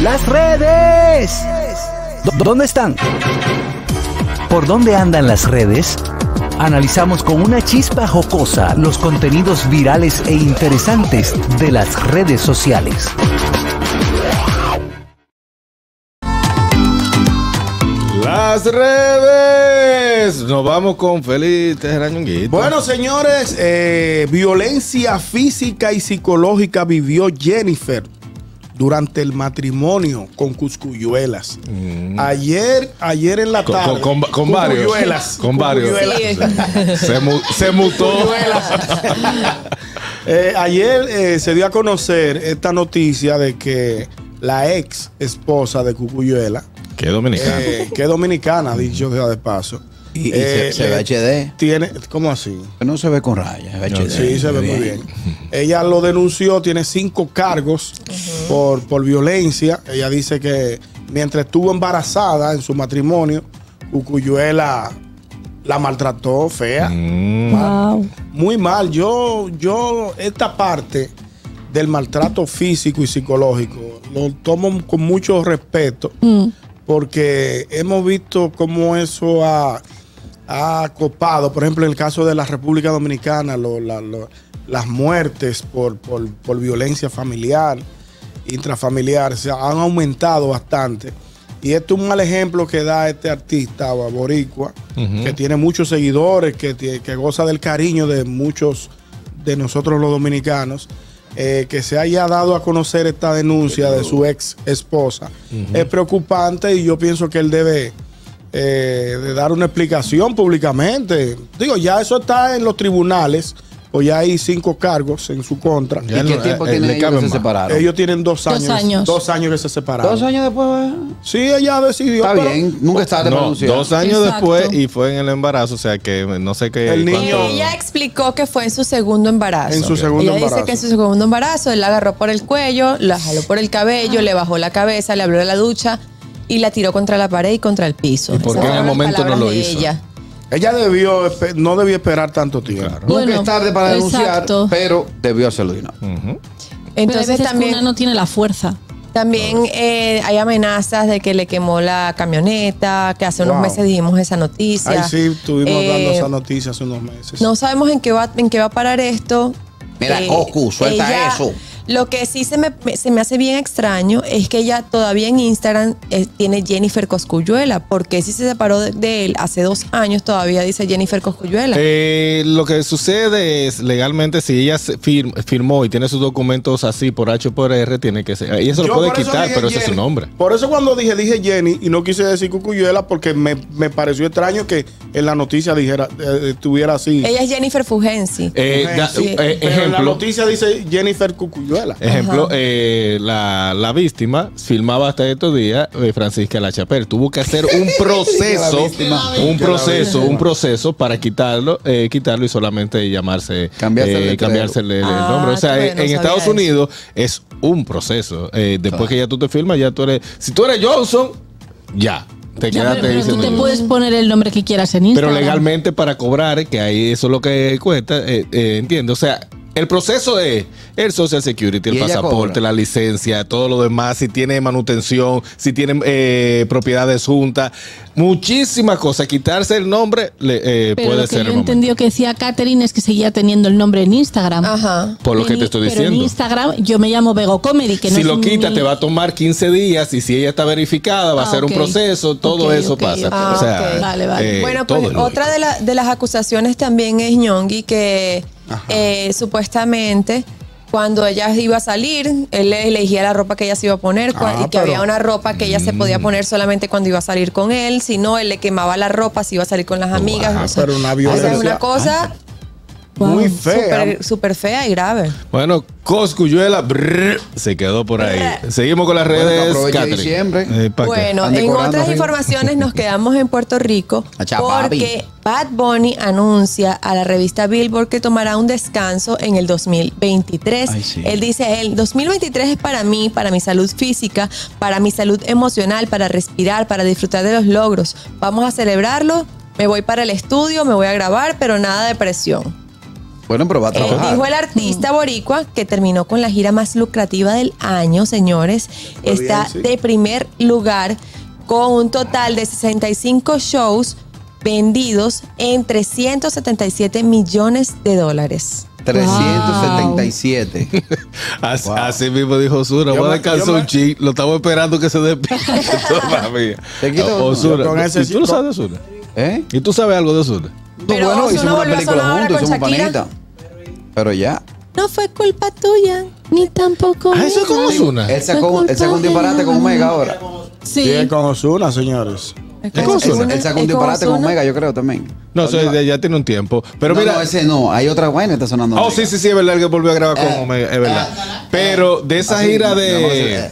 Las redes. ¿Dó- ¿Dónde están? ¿Por dónde andan las redes? Analizamos con una chispa jocosa los contenidos virales e interesantes de las redes sociales. Las redes. Nos vamos con Félix Tejerañonguito. Bueno, señores, eh, violencia física y psicológica vivió Jennifer durante el matrimonio con Cuscuyuelas. Ayer, ayer en la Mm. Con- tarde. con- con- con varios. Con varios. Se, mu- se mutó. Eh, ayer eh, se dio a conocer esta noticia de que la ex esposa de Cucuyuela, Qué dominicano. eh, que es dominicana, dicho sea de paso. Y, y eh, se, se ve eh, HD. Tiene, ¿Cómo así? No se ve con rayas. se ve No, HD. Sí, se ve muy bien. Ella lo denunció, tiene cinco cargos por, por violencia. Ella dice que mientras estuvo embarazada en su matrimonio, Cucuyuela la maltrató fea. Mm. Wow. Muy mal. Yo, yo, esta parte del maltrato físico y psicológico lo tomo con mucho respeto porque hemos visto cómo eso ha, ha copado, por ejemplo, en el caso de la República Dominicana, lo- la- lo- las muertes por, por- por violencia familiar, intrafamiliar, se han aumentado bastante. Y esto es un mal ejemplo que da este artista boricua, que tiene muchos seguidores, que goza del cariño de muchos de nosotros los dominicanos. eh, que se haya dado a conocer esta denuncia de su ex esposa es preocupante y yo pienso que él debe eh, de dar una explicación públicamente. Digo, ya eso está en los tribunales, o ya hay cinco cargos en su contra. ¿Y qué tiempo eh, tienen ellos que se más. separaron? Ellos tienen dos Dos años. Dos años que se separaron. Dos años después. Sí, ella decidió. Está pero bien. Nunca es tarde para No, anunciar. dos años Exacto. después y fue en el embarazo, o sea que no sé qué. El cuánto- niño- Ella explicó que fue en su segundo embarazo. En su segundo Ella embarazo. dice que en su segundo embarazo él la agarró por el cuello, la jaló por el cabello, le bajó la cabeza, le abrió la ducha y la tiró contra la pared y contra el piso. ¿Y por qué en el momento no lo de hizo? ella. Ella debió, no debió esperar tanto tiempo. Claro. Nunca Bueno, es tarde para denunciar, pero debió hacerlo y no. Ujú. Pero hay Entonces veces que también, una no tiene la fuerza. también eh, hay amenazas de que le quemó la camioneta, que hace unos Wow. meses dijimos esa noticia. Ahí sí, estuvimos Eh, dando esa noticia hace unos meses. No sabemos en qué va, en qué va a parar esto. Mira, Goku, suelta eso. Lo que sí se me, se me hace bien extraño es que ella todavía en Instagram eh, tiene Jennifer Coscuyuela. porque si se separó de, de él hace dos años todavía dice Jennifer Coscuyuela? Eh, lo que sucede es legalmente si ella se fir- firmó y tiene sus documentos así por H o por R, tiene que ser. Ella se lo Yo puede quitar, pero ese es su nombre. Por eso cuando dije, dije Jenny y no quise decir Cucuyuela porque me, me pareció extraño que en la noticia dijera, eh, estuviera así. Ella es Jennifer Fugensi. Eh, da- sí. eh, Pero en la ejemplo, noticia dice Jennifer Ejemplo eh, la, la víctima filmaba hasta estos días eh, Francisca La Chapelle. Tuvo que hacer un proceso, víctima. un proceso, un proceso para quitarlo, eh, quitarlo y solamente llamarse, Cambiarse el eh, cambiarse el, el Ah, nombre. O sea, ves, en Estados eso. Unidos es un proceso. Eh, después que ya tú te firmas, ya tú eres, si tú eres Johnson, ya. Te Ya, quedaste pero, pero tú te puedes poner el nombre que quieras en Pero Instagram. legalmente para cobrar, que ahí eso es lo que cuesta, eh, eh, entiendo. O sea, el proceso es el Social Security, el pasaporte, cobra. la licencia, todo lo demás, si tiene manutención, si tiene eh, propiedades juntas, muchísimas cosas. Quitarse el nombre le, eh, Pero puede lo que ser yo el entendió que decía Catherine es que seguía teniendo el nombre en Instagram. Ajá. Por lo que te estoy pero diciendo. en Instagram yo me llamo Bego Comedy, que no si es lo mi- quita, te va a tomar 15 días y si ella está verificada, va a Ah, ser un proceso, todo eso pasa. o sea, Ah. Vale, vale. eh, bueno, pues otra de, la- de las acusaciones también es Ñongui, que eh, supuestamente cuando ella iba a salir, él le elegía la ropa que ella se iba a poner Ah, y que pero- había una ropa que ella se Mm. podía poner solamente cuando iba a salir con él, si no, él le quemaba la ropa si iba a salir con las amigas. Ah, o sea, pero una o sea, violencia. es una cosa Muy fea. súper fea y grave. Bueno, Coscuyuela brr, se quedó por ahí. Seguimos con las Bueno, redes. Eh, ¿pa' qué? Bueno, en otras arriba. informaciones nos quedamos en Puerto Rico porque Bad Bunny anuncia a la revista Billboard que tomará un descanso en el 2023. Ay, sí. Él dice, el 2023 es para mí, para mi salud física, para mi salud emocional, para respirar, para disfrutar de los logros. Vamos a celebrarlo. Me voy para el estudio, me voy a grabar, pero nada de presión. Bueno, pero va a Eh, trabajar. dijo el artista boricua que terminó con la gira más lucrativa del año, señores. Está bien, sí. de primer lugar con un total de 65 shows vendidos en 377 millones de dólares. 377. Así, Wow. así mismo dijo Osuna. Voy a descansar un chic. Lo estamos esperando que se uno. Osuna. ¿Y tú lo sabes de Osuna? ¿Eh? ¿Y tú sabes algo de Osuna? Pero bueno, Ozuna hicimos una volvió a película sonar ahora juntos, con somos Shakira. panitas. Pero ya. No fue culpa tuya, ni tampoco. Ah, eso es con. Osuna. Él sacó, él sacó un disparate con Omega ahora. Sí, Sí. es con Osuna, señores. Es ¿Es con Ozuna? Él sacó un disparate con. Omega, yo creo también. No, eso es de- ya tiene un tiempo. Pero no, mira. no, ese no. Hay otra vaina que está sonando. Oh, Omega. sí, sí, sí, es verdad que volvió a grabar con Eh, Omega, es verdad. Pero de esa Así, gira de.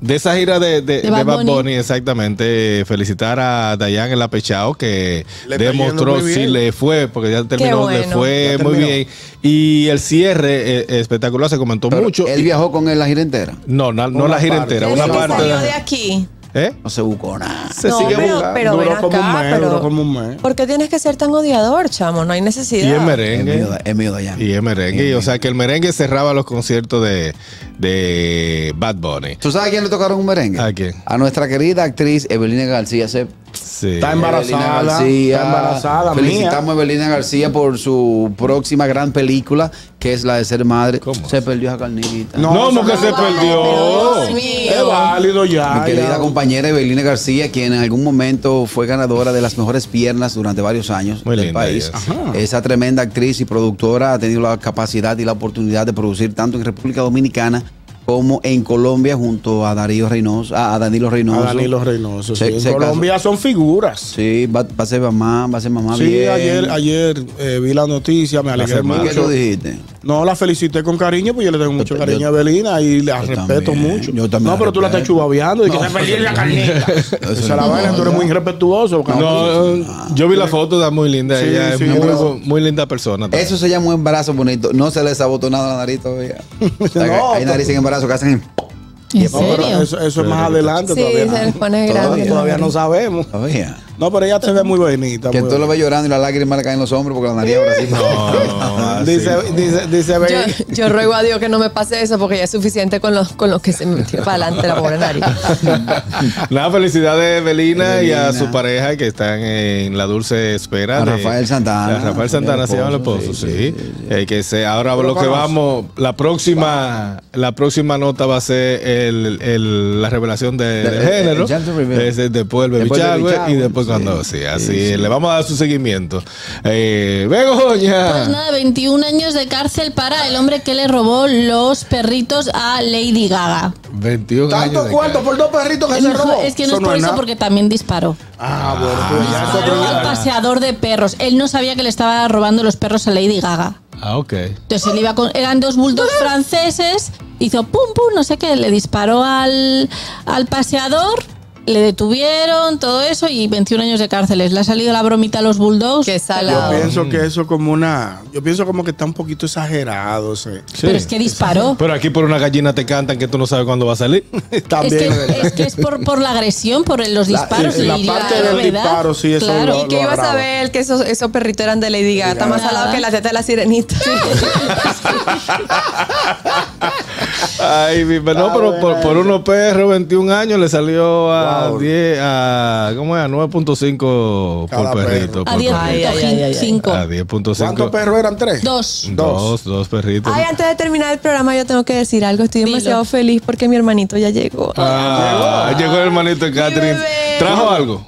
De esa gira de, de, De de Bad Bad Bunny. Bunny, exactamente, felicitar a Dayan el apechado que Le demostró si le fue, porque ya terminó, le fue muy bien. Y el cierre eh, espectacular, se comentó Pero mucho. Él viajó con él la gira entera. no, na- no Una la gira parte. entera, una parte salió de, de aquí. ¿Eh? No se buscó nada. Se no, sigue pero, buscando. pero Duró ven como un mes, pero duró como un mes. ¿Por qué tienes que ser tan odiador, chamo? No hay necesidad. Y el Es merengue. mío, es mío de allá. Y el merengue. y, o sea que el merengue cerraba los conciertos de, de Bad Bunny. ¿Tú sabes a quién le tocaron un merengue? ¿A quién? A nuestra querida actriz Evelina García. Se Sí. Está embarazada. García. Está embarazada, Felicitamos mía. a Evelina García por su próxima gran película, que es la de ser madre. ¿Cómo? Se perdió a carnita. No, No, no se perdió. Es válido ya. Mi querida ya. compañera Evelina García, quien en algún momento fue ganadora de las mejores piernas durante varios años Muy del linda país. ella. Esa tremenda actriz y productora ha tenido la capacidad y la oportunidad de producir tanto en República Dominicana como en Colombia junto a Darío Reynoso, a Danilo Reynoso. A Danilo Reynoso. sí. En Colombia son figuras. Sí, va, va a ser mamá, va a ser mamá Sí, bien. ayer, ayer eh, vi la noticia, me alegré semana. ¿Qué mucho. tú dijiste? No, la felicité con cariño, pues yo le tengo mucho Yo- cariño yo- a Evelina y la respeto también, mucho. yo también no, pero tú la estás chubabeando y que No. se perdió la carnita. Esa es la vaina, tú eres muy irrespetuoso. No, yo vi la foto, está muy linda. Sí, ella sí, es muy, linda persona. también. Eso se llama un embarazo bonito. No se les ha botonado la nariz todavía. O sea, que No, hay narices en embarazo que hacen. ¿En serio? eso, eso es más adelante Sí, todavía. se les pone Todavía- grande. Todavía no sabemos. Todavía. No, pero ella se ve muy bonita. Que muy tú lo ves llorando y las lágrimas le caen en los hombros porque la nariz ahora sí. No, Dice, no. dice, dice, Yo, yo ruego a Dios que no me pase eso porque ya es suficiente con los con los que se metió para adelante la pobre nariz. Nada, felicidades a Evelina, y a su pareja que están en la dulce espera. A de- Rafael Santana. a Rafael Santana se llama el esposo, Sí, sí. sí, sí, Eh, que se, ahora ¿Tú lo lo que vamos, la próxima, la próxima nota va a ser el, el- la revelación de, De- del el- género. el después el baby Después el baby shower, y después sí. cuando, sí, así Sí, sí. le vamos a dar su seguimiento. Eh, Begoña. Pues nada, 21 años de cárcel para el hombre que le robó los perritos a Lady Gaga. 21 años. tanto cuarto cárcel. por dos perritos que se robó. es que no es por eso, nada. porque también disparó. Ah, bueno, pues ya Disparó al paseador de perros. Él no sabía que le estaba robando los perros a Lady Gaga. Ah, ok. Entonces él iba con. Eran dos bulldogs franceses. Hizo pum pum, no sé qué. Le disparó al, al paseador. Le detuvieron, todo eso. Y 21 años de cárceles. Le ha salido la bromita a los bulldogs. Yo salado. pienso que eso como una... Yo pienso como que está un poquito exagerado. sí. Pero es que disparó. Pero aquí por una gallina te cantan que tú no sabes cuándo va a salir. Es También. que, es que es por, por la agresión, por los La- disparos. sí, la y parte del disparo, sí, eso Claro. lo- Y que ibas a ver que esos, esos perritos eran de Lady Gaga. Está más salado que la teta de la sirenita. Ay, mi- no, pero por, por unos perros, 21 años, le salió a Wow. 10, a, ¿cómo es? A 9.5 Cada por perrito. A por 10.5. Ay, ay, ay, ay, ay. A 10.5. ¿Cuántos perros eran? ¿Tres? Dos. Dos, dos perritos. Ay, antes de terminar el programa, yo tengo que decir algo. Estoy Dilo. demasiado feliz porque mi hermanito ya llegó. Ah, llegó el hermanito de Catherine. ¿Trajo algo?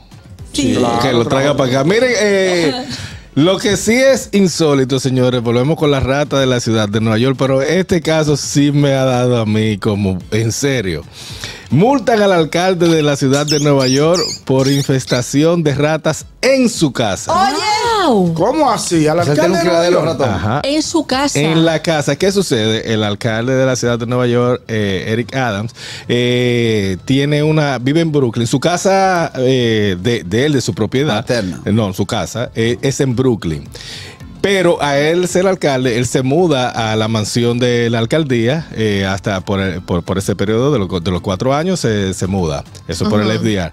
Sí. Claro, que lo traiga para acá. Miren, eh, lo que sí es insólito, señores, volvemos con la rata de la ciudad de Nueva York, pero este caso sí me ha dado a mí como en serio. Multan al alcalde de la ciudad de Nueva York por infestación de ratas en su casa. ¡Wow! ¿Cómo así? ¿Al O sea, alcalde un de criadero Nueva York? ratón. Ajá. En su casa. En la casa, ¿qué sucede? El alcalde de la ciudad de Nueva York, eh, Eric Adams, eh, tiene una, vive en Brooklyn. Su casa eh, de, de él, de su propiedad, Materna. no, su casa eh, es en Brooklyn. Pero a él ser alcalde, él se muda a la mansión de la alcaldía eh, hasta por, por, por ese periodo de, los- de los cuatro años se, se muda. Eso por el FDR.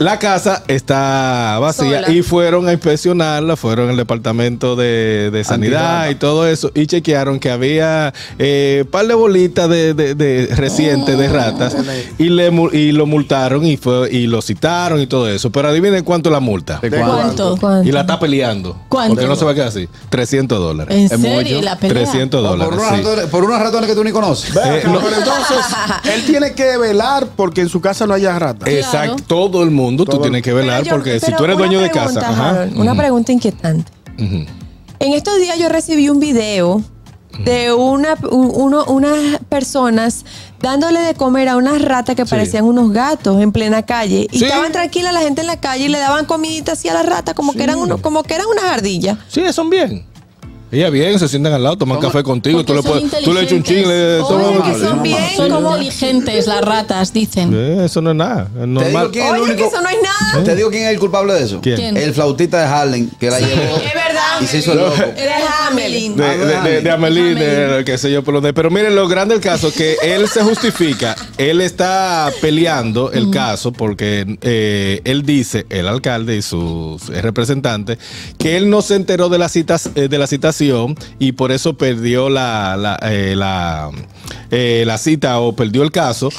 La casa está vacía Sola. y fueron a inspeccionarla, fueron al departamento de, de sanidad y todo eso y chequearon que había eh, par de bolitas de, de, de recientes de ratas y le y lo multaron y fue y lo citaron y todo eso. Pero adivinen cuánto la multa. ¿De ¿Cuánto? ¿Cuánto? Y la está peleando. ¿Cuánto? Porque no se va a quedar así. 300 dólares. ¿En serio? mucho. ¿Y la pelea? 300 Por, dólares. unos sí. ratones, por unos ratones que tú ni conoces. Eh, no. pero entonces, él tiene que velar porque en su casa no haya rata. Exacto. Claro. Todo el mundo tú Todo tienes que velar yo- porque si tú eres una dueño de pregunta, casa. ajá. Harold, una pregunta inquietante. En estos días yo recibí un video de una, un- uno- unas personas dándole de comer a unas ratas que Sí. parecían unos gatos en plena calle. Y Sí. estaban tranquilas la gente en la calle y le daban comidita así a las ratas como que eran unos, como que eran unas ardillas. Sí, son bien. Ella bien, se sientan al lado, toman Toma- café contigo, tú le, puedes, tú le echas un ching, le inteligentes. tomas Oye, un- que son bien, Son como- inteligentes las ratas, dicen. Eh, Eso no es nada, es Te digo normal. quién es el Oye, único. que eso no es nada. Te digo quién es el culpable de eso. ¿Quién? El flautista de Harlem que la llevó. Y se hizo el loco. Era Hamelin. De, de, de, de qué sé yo, por donde. Pero miren, lo grande del caso que él se justifica, él está peleando el caso porque eh, él dice, el alcalde y sus representantes, que él no se enteró de la, citas, eh, de la citación y por eso perdió la, la, eh, la, eh, la cita o perdió el caso.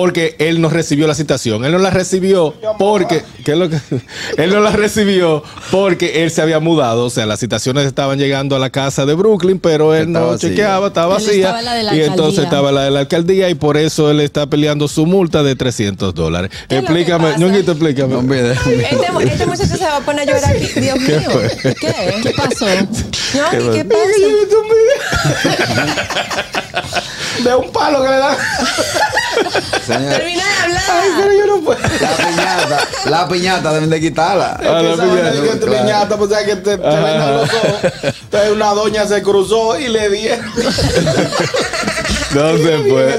Porque él no recibió la citación. Él no la recibió porque. ¿qué es lo que? Él no la recibió porque él se había mudado. O sea, las citaciones estaban llegando a la casa de Brooklyn, pero él Estaba no vacía. chequeaba, estaba Él vacía. estaba en la de la y entonces alcaldía. estaba la de la alcaldía y por eso él está peleando su multa de 300 dólares. ¿Qué Explícame? Ñonguito, explícame. No, mire, Este, este muchacho se va a poner a llorar aquí. Dios mío. ¿Qué? ¿Qué pasó? Ñongui, ¿qué pasa? De un palo que le dan. señor, Termina de hablar. yo no puedo. la piñata, la piñata deben de quitarla. Ah, la Esa piñata, vaina de que tu claro. piñata, pues, ¿sabes que te, te vendan los ojos. Entonces una doña se cruzó y le dieron. No se puede.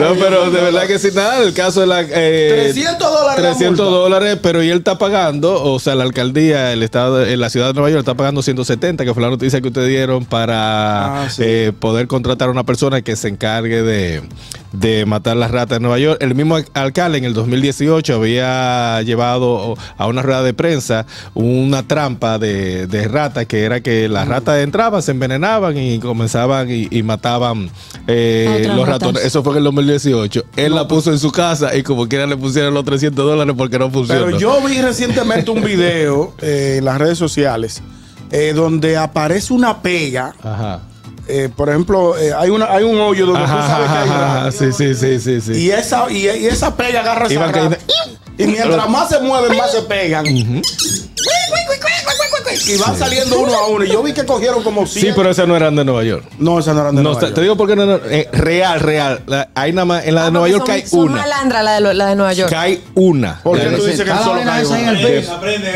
No, pero de verdad que sí, nada, el caso de la... eh, 300 dólares la 300 multa. dólares, pero y él está pagando, o sea, la alcaldía, el estado, de- en la ciudad de Nueva York está pagando 170, que fue la noticia que ustedes dieron para Ah, sí. eh, poder contratar a una persona que se encargue de, de matar las ratas en Nueva York. El mismo al- alcalde en el 2018 había llevado a una rueda de prensa una trampa de, de ratas, que era que las ratas entraban, se envenenaban y comenzaban y, y mataban eh, los ratas. ratones. Eso fue en el 2018. Él la puso en su casa y como quiera le pusieron los 300 dólares porque no funcionó. Pero yo vi recientemente un video eh, en las redes sociales eh, donde aparece una pega. Ajá. Eh, por ejemplo, eh, hay, una, hay un hoyo donde tú Ajá, sabes que hay ajá, rata. sí, sí, sí, sí, sí. Y esa, y, y esa pega agarra esa cayendo. Y mientras más se mueven, más se pegan. Y van saliendo uno a uno. Y yo vi que cogieron como 100. Sí, pero esas no eran de Nueva York. No, esas no eran de No, Nueva te, York. te digo porque no, no, eh, real, real. La- hay nada más, en la de Ah, Nueva York son- cae son una. malandra la de, la de Nueva York. Cae una. ¿Por qué tú dices que solo cae esa en una? el pecho.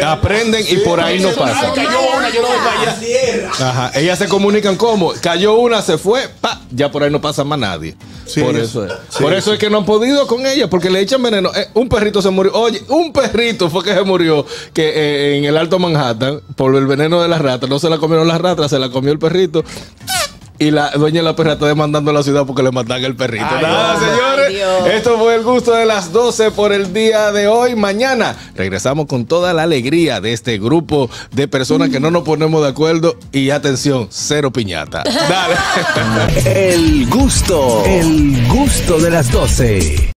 Aprenden y por ahí no pasa. cayó una, yo no voy para allá. Ajá. Ellas se comunican como cayó una, se fue, pa, ya por ahí no pasa más nadie. Sí, por eso- es. sí, por eso es que no han podido con ella, porque le echan veneno. Eh, un perrito se murió. Oye, un perrito fue que se murió que eh, en el Alto Manhattan por el veneno de las ratas. No se la comieron las ratas, se la comió el perrito. Y la dueña de la perra está demandando a la ciudad porque le matan el perrito. Ay, Nada, señores. Dios. Esto fue el gusto de las 12 por el día de hoy. Mañana regresamos con toda la alegría de este grupo de personas que no nos ponemos de acuerdo. Y atención, cero piñata. Dale. El gusto, el gusto de las 12.